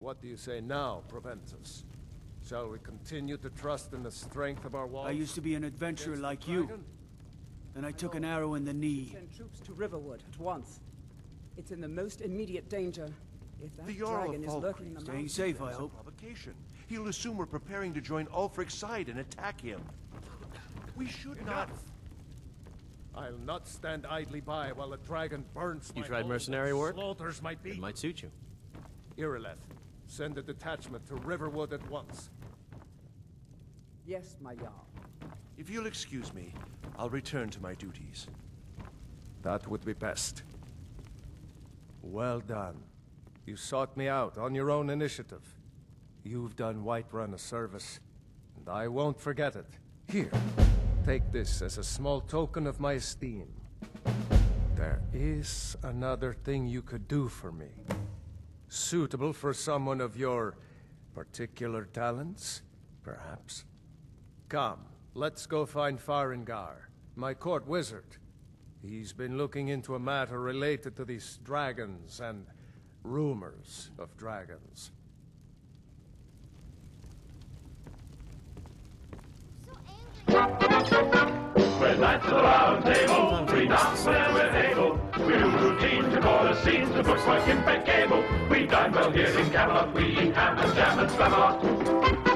What do you say now, Proventus? Shall we continue to trust in the strength of our walls? I used to be an adventurer against like you. dragon? Then I took an arrow in the knee. Send troops to Riverwood at once. It's in the most immediate danger. If that The Jarl of dragon is lurking in the Falkreath. Staying mountains... safe, I That's a hope. provocation. He'll assume we're preparing to join Ulfric's side and attack him. We should not... I'll not stand idly by while the dragon burns You my tried home mercenary and work? Slaughters my It people. might suit you. Irileth, send a detachment to Riverwood at once. Yes, my Jarl. If you'll excuse me, I'll return to my duties. That would be best. Well done. You sought me out on your own initiative. You've done Whiterun a service, and I won't forget it. Here, take this as a small token of my esteem. There is another thing you could do for me. Suitable for someone of your particular talents, perhaps. Come, let's go find Faringar, my court wizard. He's been looking into a matter related to these dragons and rumors of dragons. We're knights the round table, we dance whenever we're able. We do routine to call us scenes, the books like impeccable. We dine well here in Camelot, we ham and jam and Spamalot.